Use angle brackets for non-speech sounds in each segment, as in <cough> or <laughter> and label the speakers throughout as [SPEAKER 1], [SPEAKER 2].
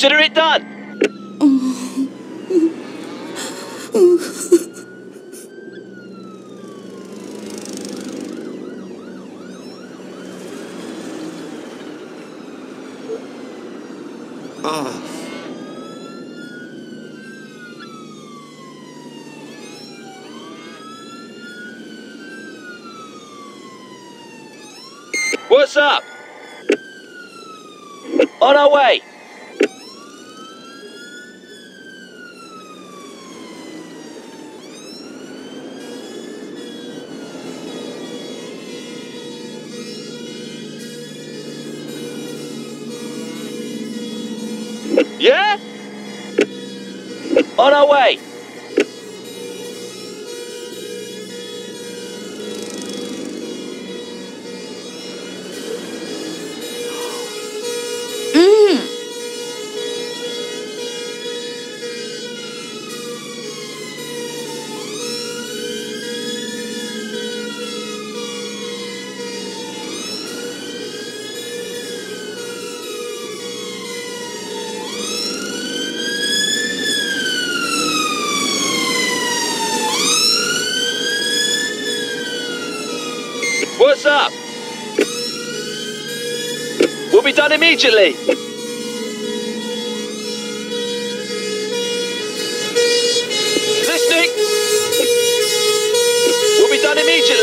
[SPEAKER 1] Consider it done.
[SPEAKER 2] Ah,
[SPEAKER 1] What's up? On our way. On our way. Immediately. Listening. We'll be done immediately.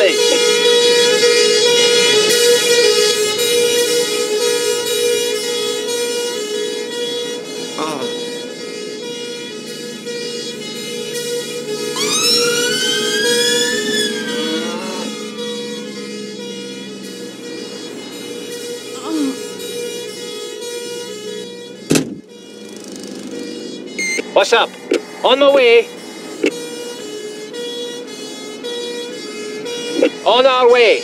[SPEAKER 1] On my way. On our way.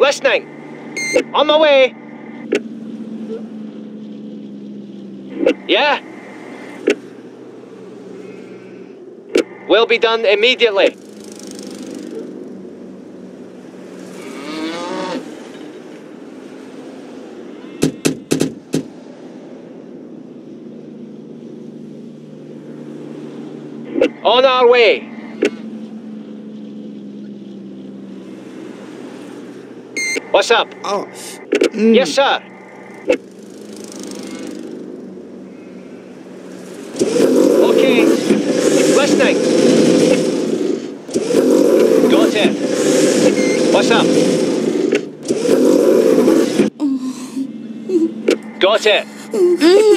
[SPEAKER 1] Listening. On my way. Yeah? Will be done immediately. On our way. What's up?
[SPEAKER 2] ah.
[SPEAKER 1] Yes, sir. Okay. Listening. Got it. What's up? Got it. What's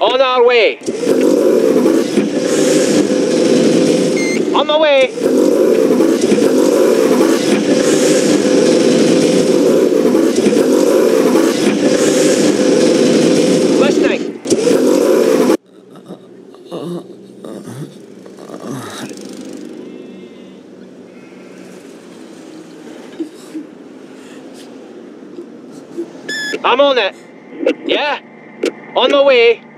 [SPEAKER 1] On our way. On my way. Listening. I'm on it. Yeah? On my way.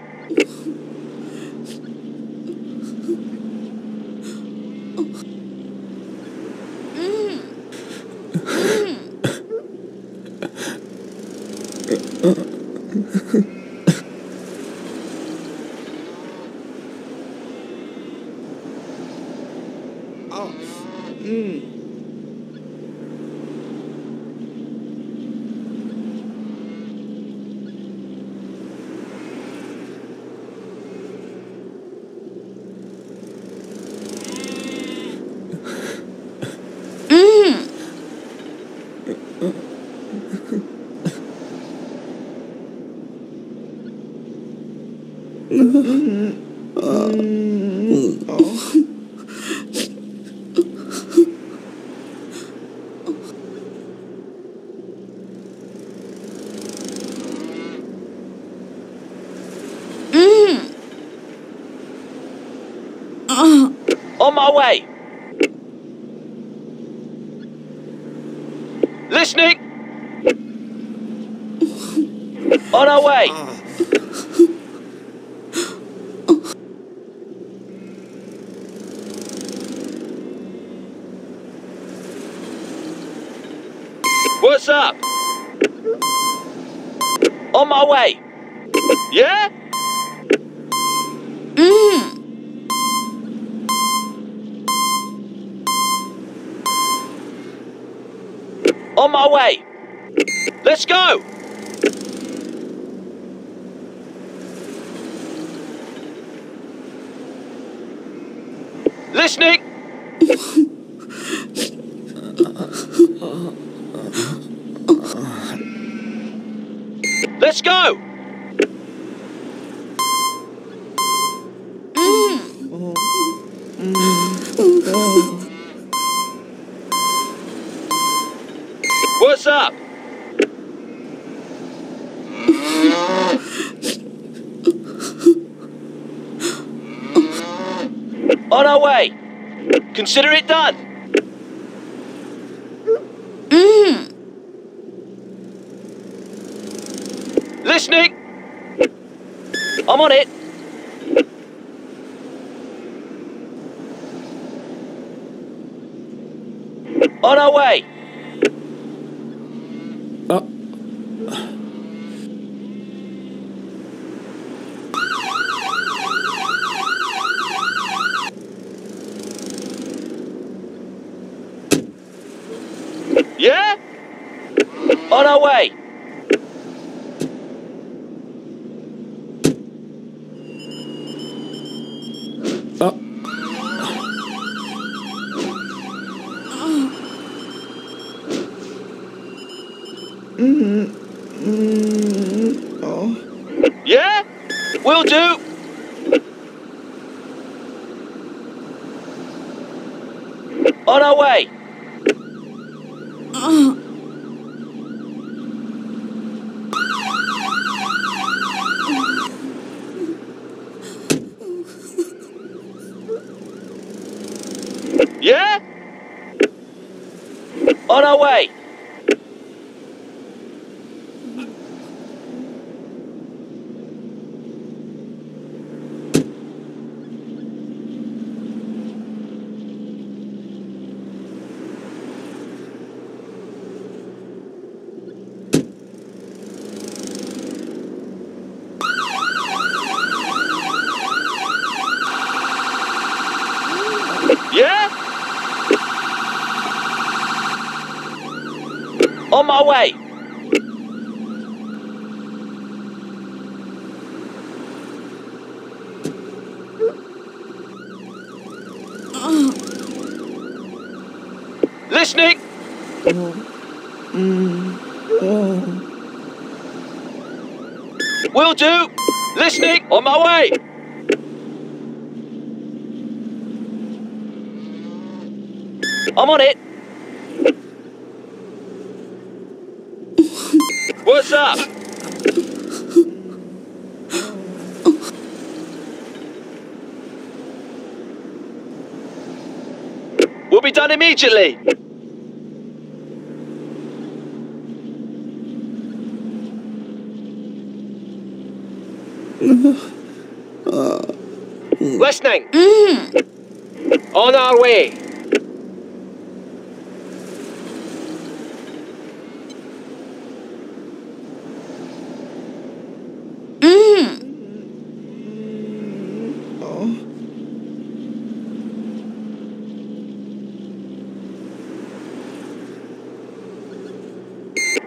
[SPEAKER 1] On my way. Listening. On our way. What's up? On my way. Yeah? On my way. Let's go. Listening. Let's go. What's up? On our way. Consider it done. Listening. I'm on it. On our way. Yeah? On our way. Yeah? Will do. On our way. Yeah? On our way. Yeah? On my way. Listening. Will do. Listening. On my way. I'm on it. What's up? We'll be done immediately. <laughs> Listening. On our way.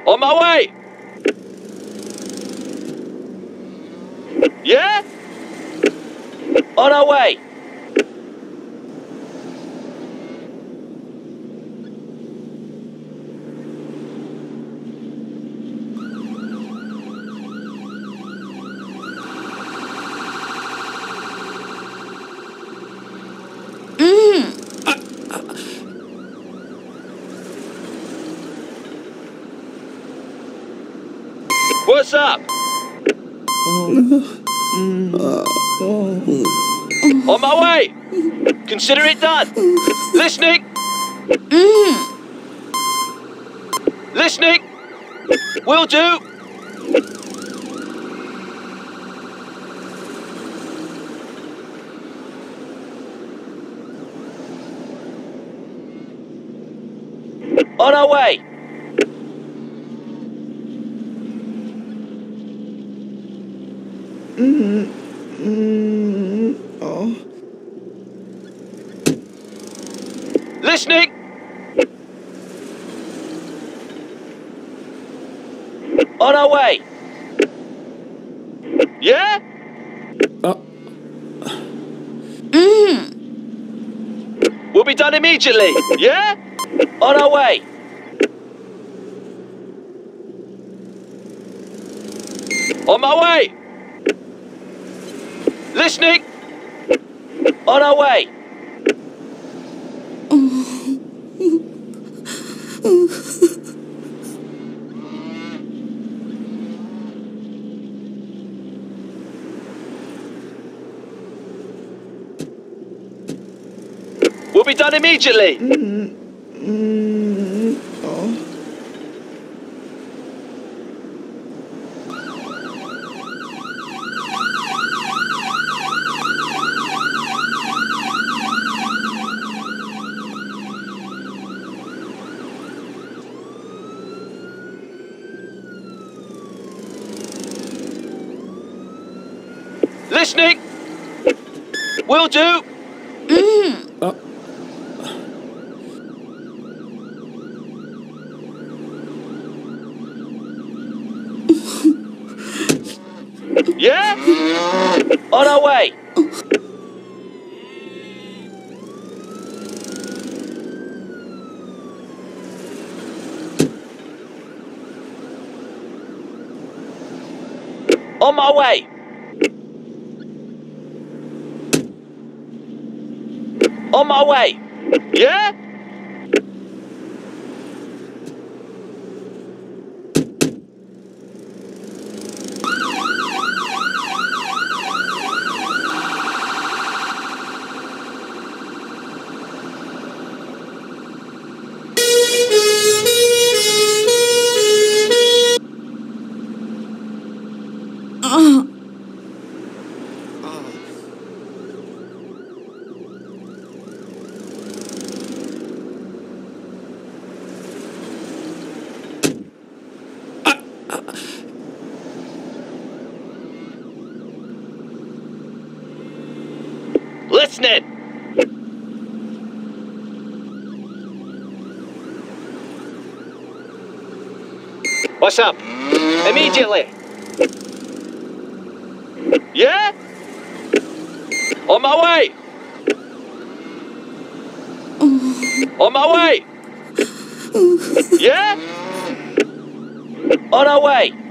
[SPEAKER 1] On my way. Yeah? On our way. What's up? On my way. Consider it done. Listening. Listening. Will do. On our way. Listening. On our way. Yeah? Uh. Mm. We'll be done immediately. Yeah? On our way. On my way. Listening. On our way. We'll be done immediately. Listening. Will do. Yeah? On our way. On my way. On my way. Yeah? Listening. What's up? Immediately. Yeah? On my way. On my way. Yeah? On our way.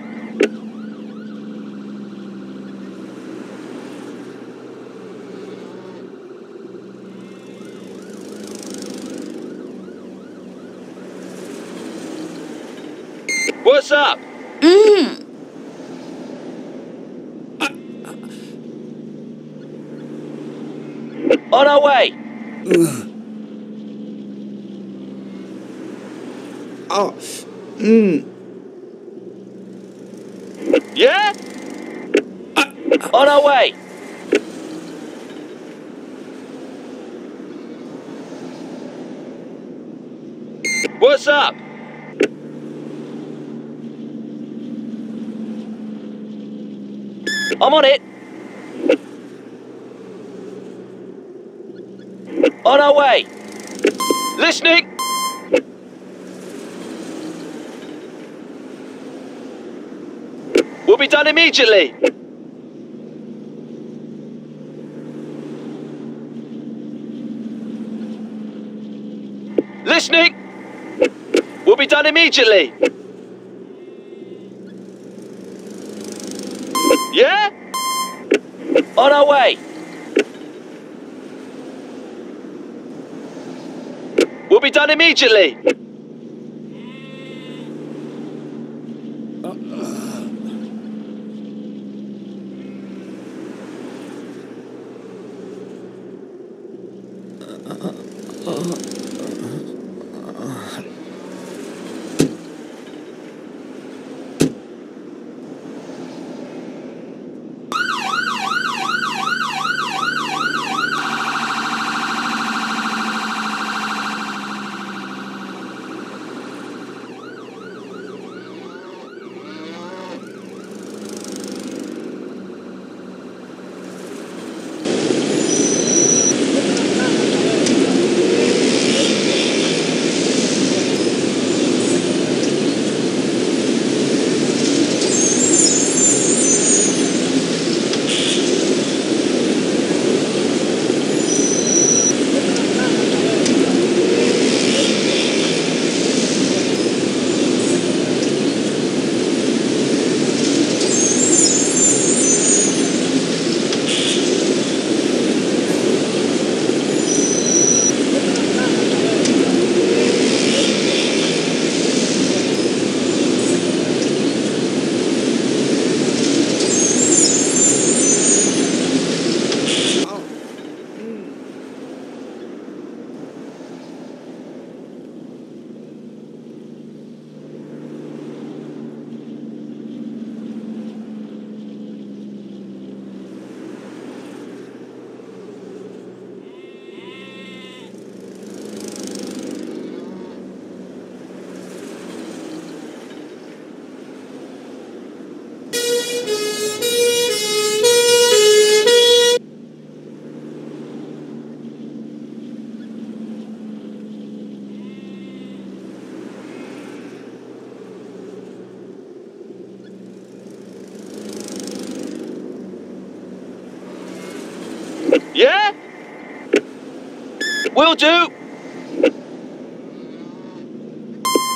[SPEAKER 1] What's up? Mm. On our way. Uh.
[SPEAKER 2] Oh, mm.
[SPEAKER 1] Yeah? On our way. What's up? I'm on it. On our way. Listening. We'll be done immediately. Listening. We'll be done immediately. Yeah? On our way. We'll be done immediately. Will do.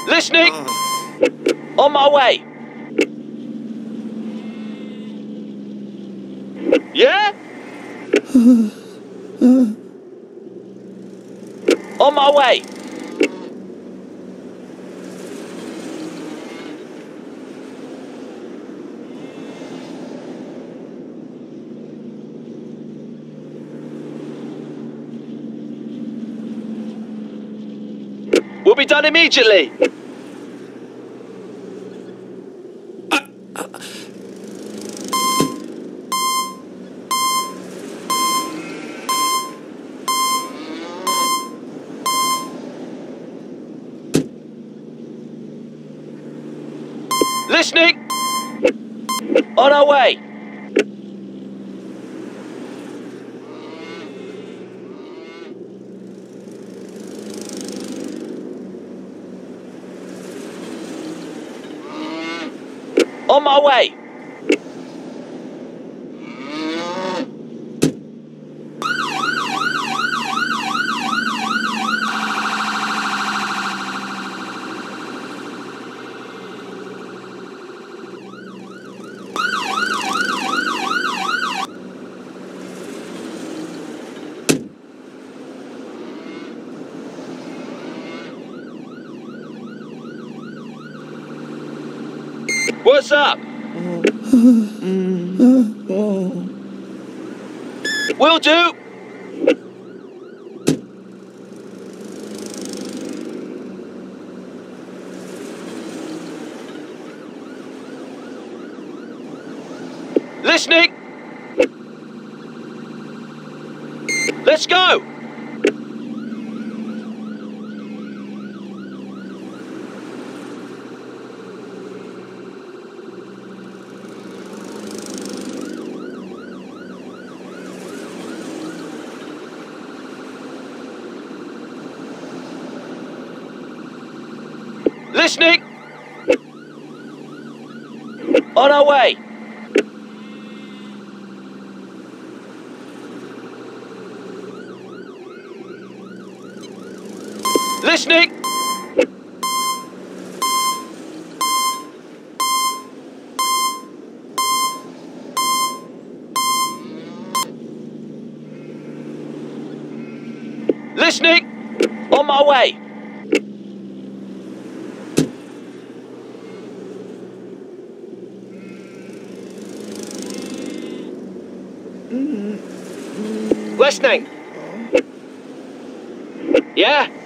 [SPEAKER 1] Listening. Oh. On my way. Yeah? On my way. Done immediately. Listening. On our way. On Listening. On our way. Listening. Listening. On my way. Listening. Yeah?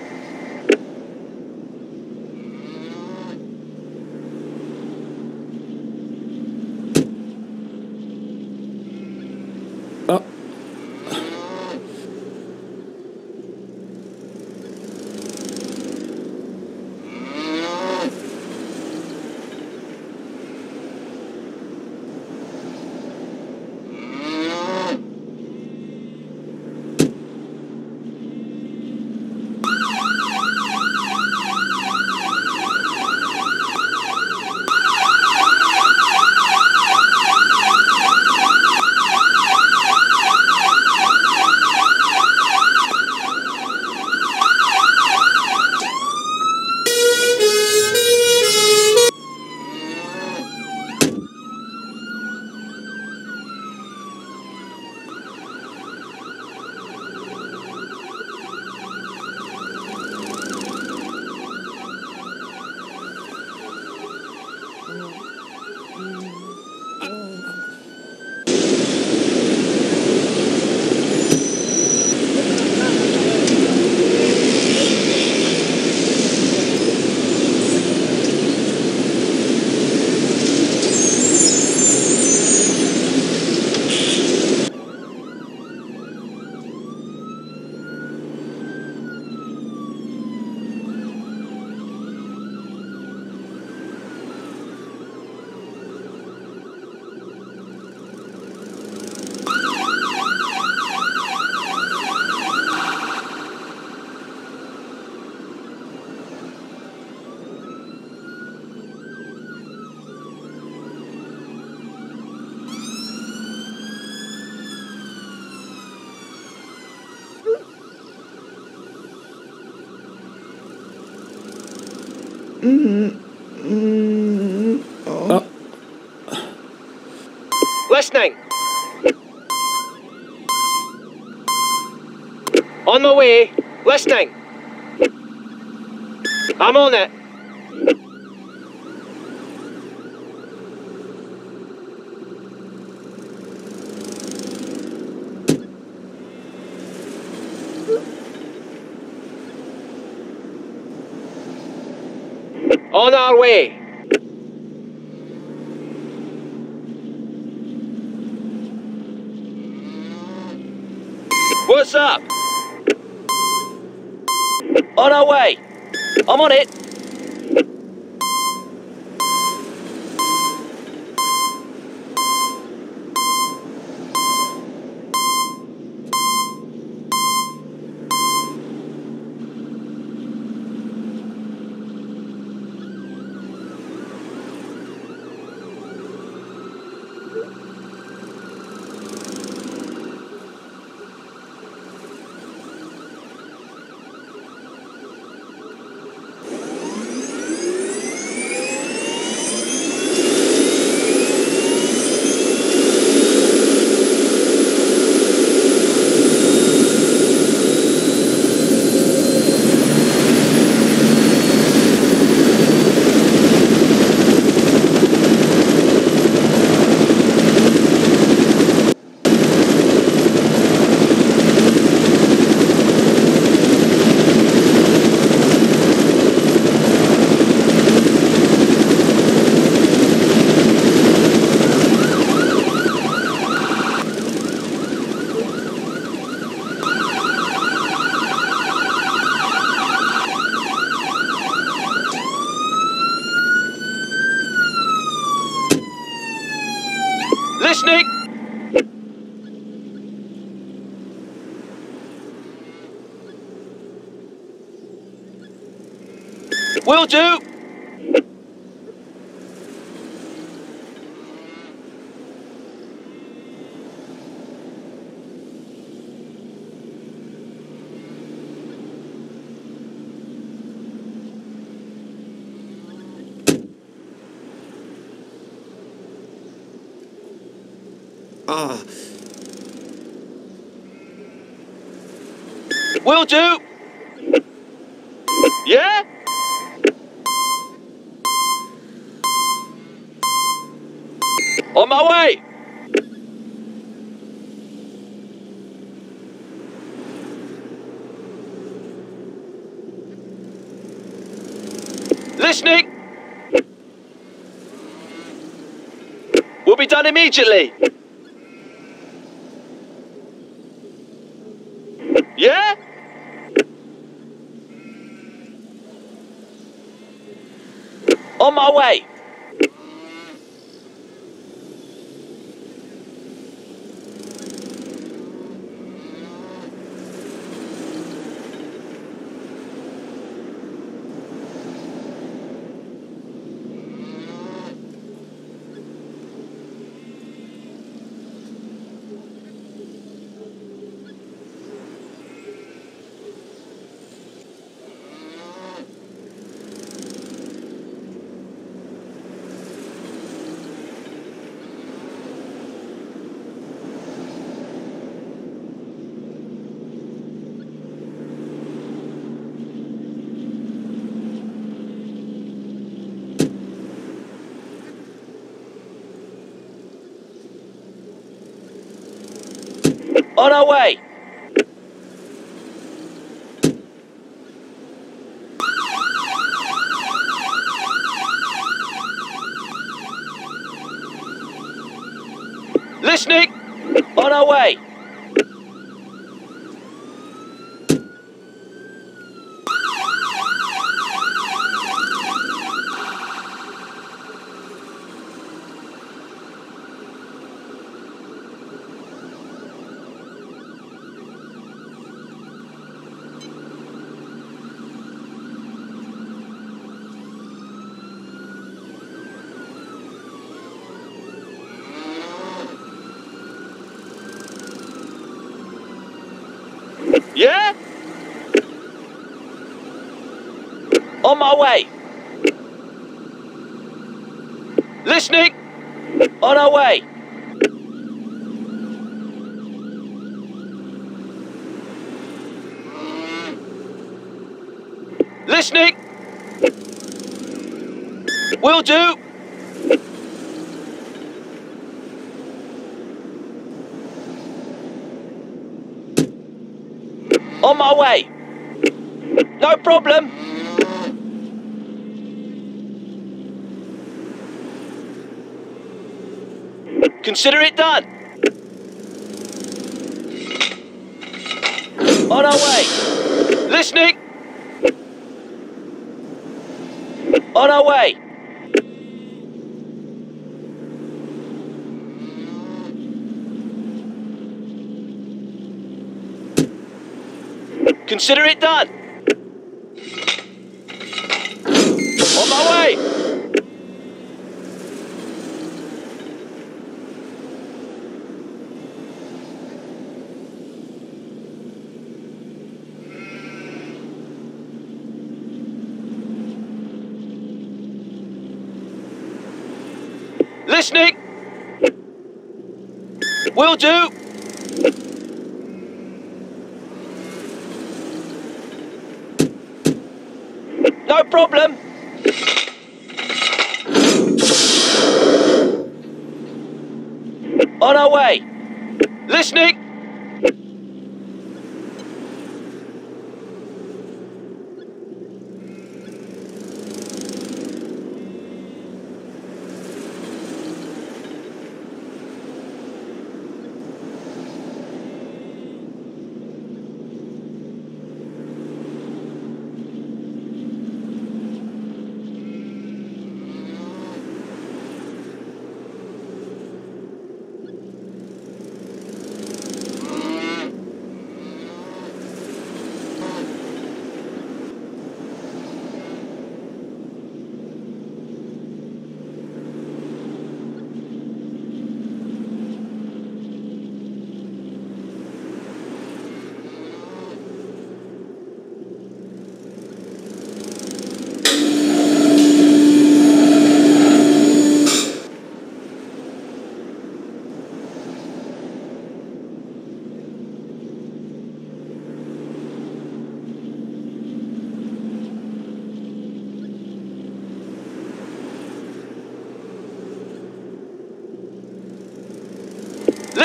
[SPEAKER 1] Listening. On my way. Listening. I'm on it. On our way. What's up? On our way. I'm on it. Do.
[SPEAKER 2] Ah,
[SPEAKER 1] Will do. Yeah? On my way. Listening. Done immediately. Yeah? On my way. On our way. Listening. On our way. Yeah? On my way. Listening. On our way. Listening. Will do. On my way. No problem. Consider it done. On our way. Listening. On our way. Consider it done. On my way. Listening. Will do. No problem. On our way. Listening.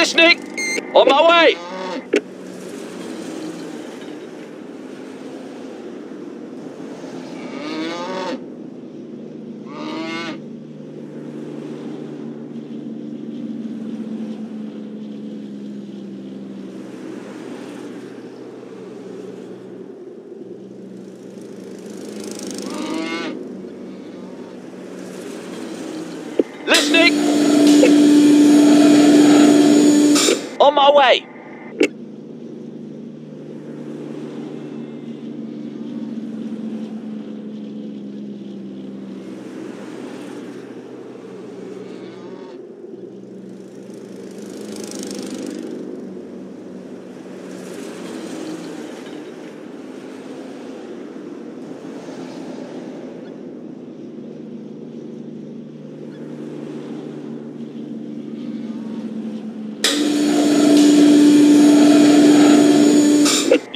[SPEAKER 1] Listening! On my way! Listening! On my way!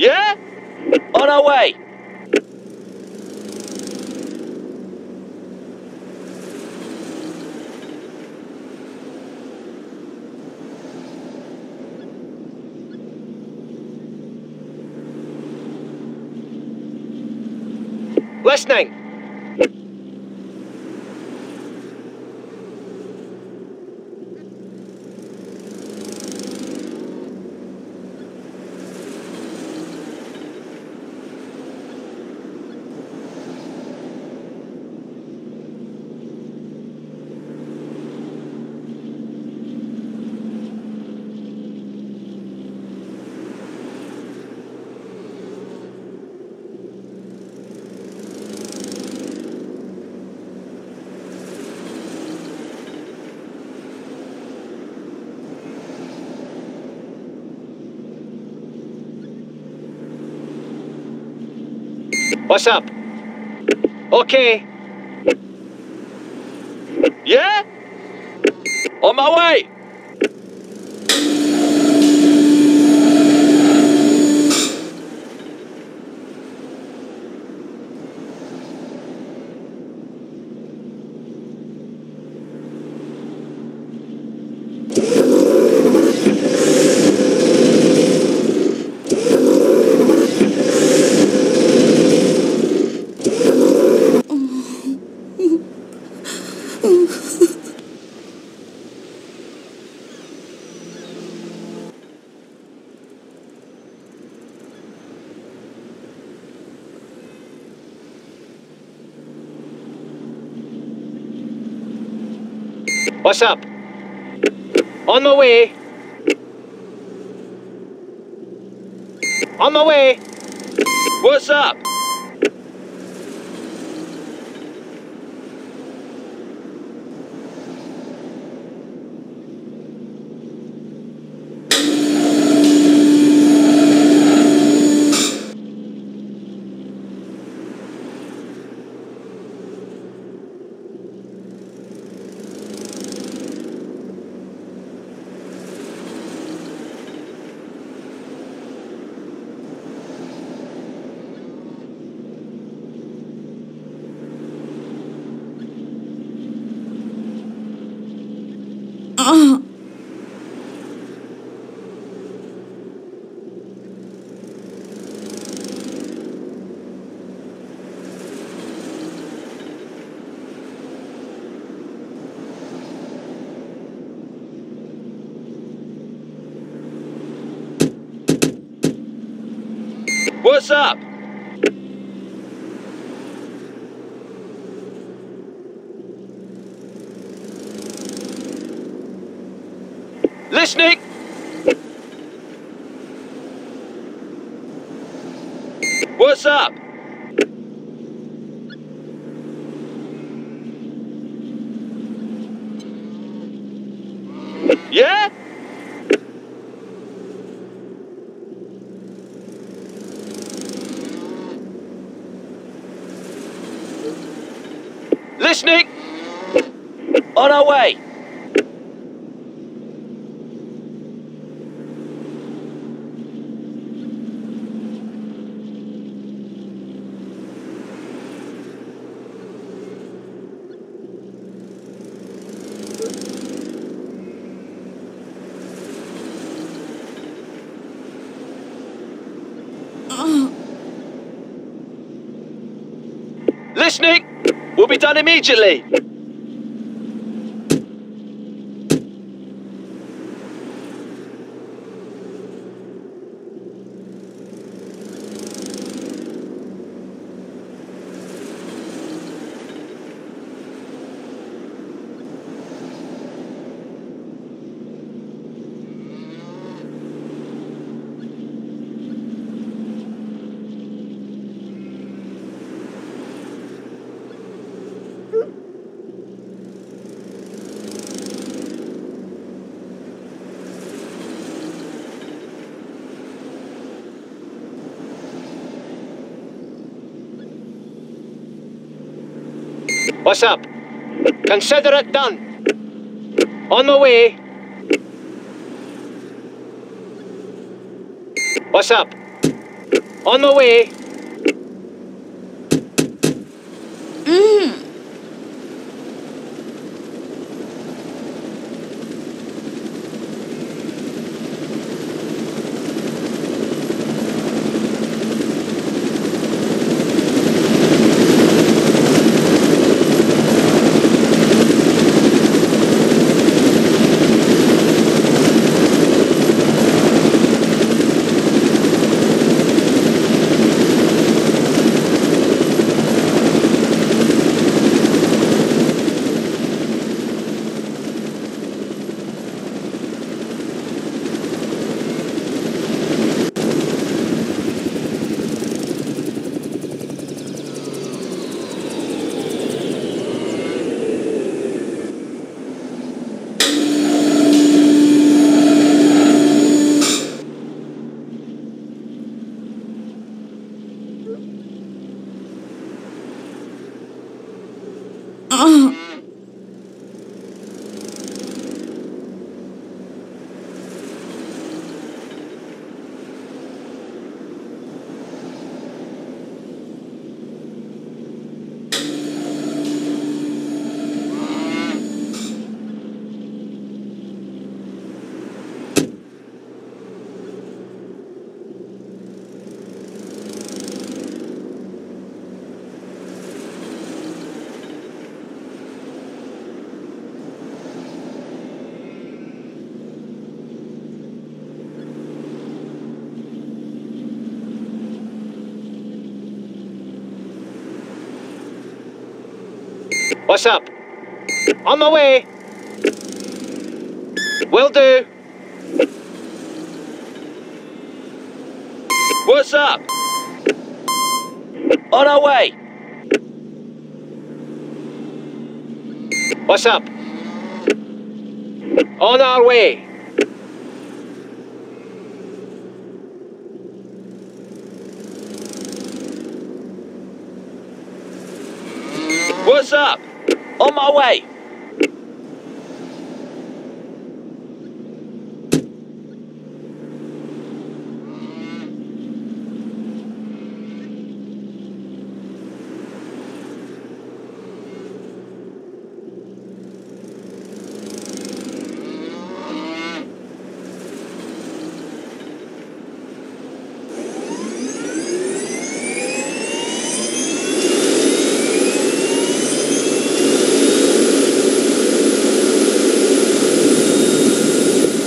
[SPEAKER 1] Yeah? On our way! Listening! What's up? Okay. Yeah? On my way! What's up? On my way. On my way. What's up? What's up? Listening! What's up? Listening! We'll be done immediately! What's up? Consider it done. On my way. What's up? On my way. What's up? On my way. Will do. What's up? On our way. What's up? On our way. What's up? On my way.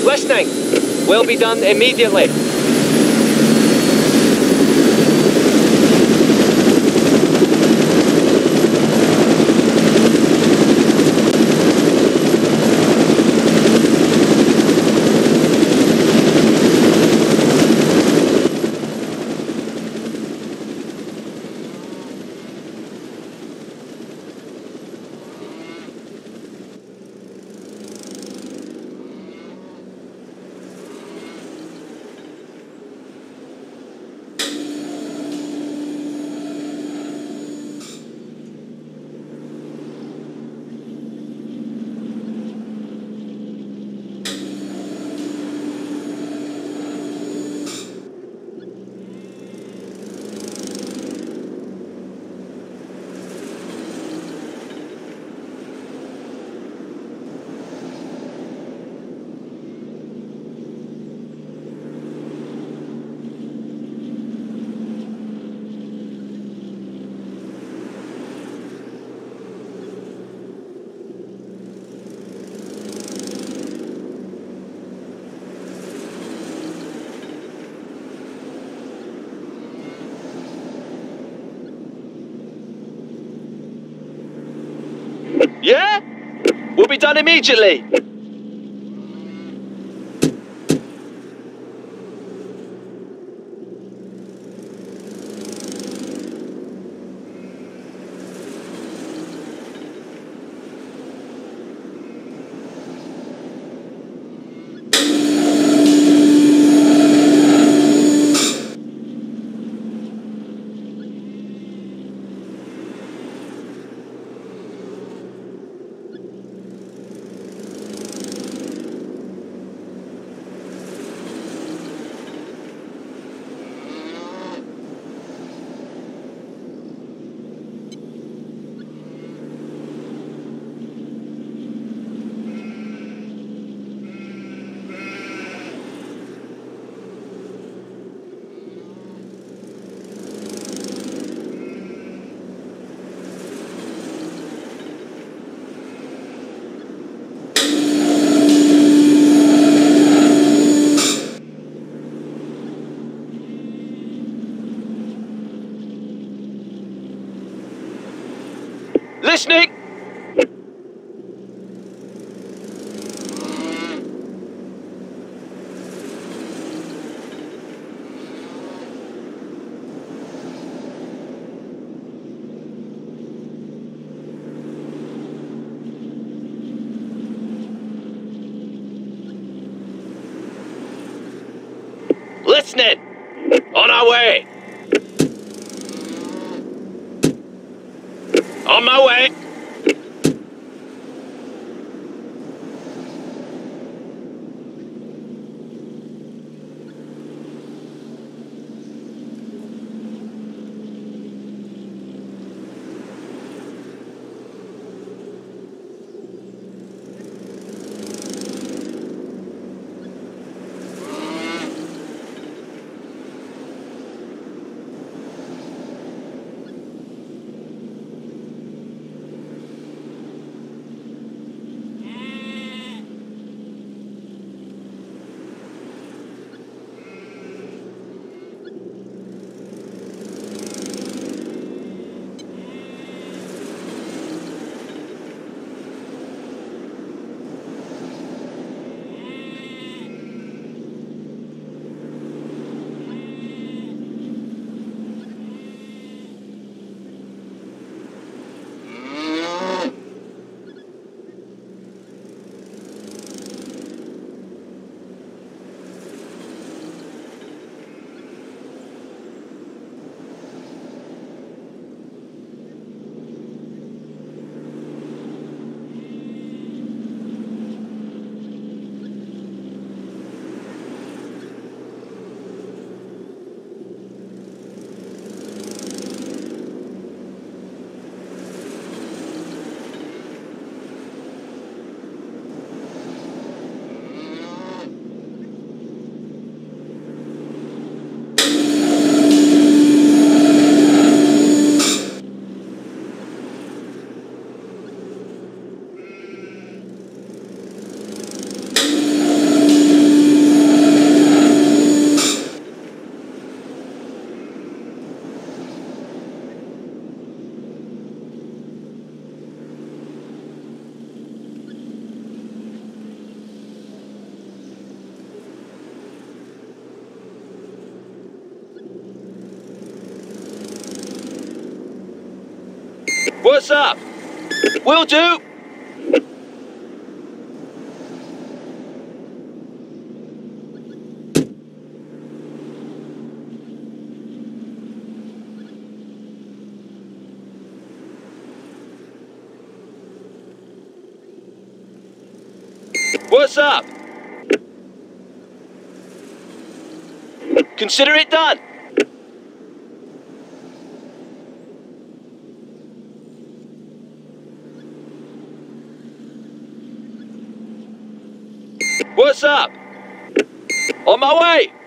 [SPEAKER 1] Listening. Will be done immediately. Will be done immediately. Listening! What's up? Will do. What's up? Consider it done. What's up? On my way!